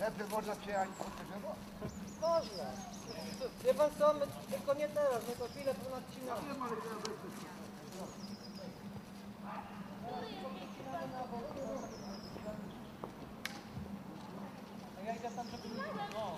Lepiej można cię ani podpierzemy? Można. Wie pan co, my, tylko nie teraz, my to chwilę tu nadcinamy. Ja idę tam, żeby... No.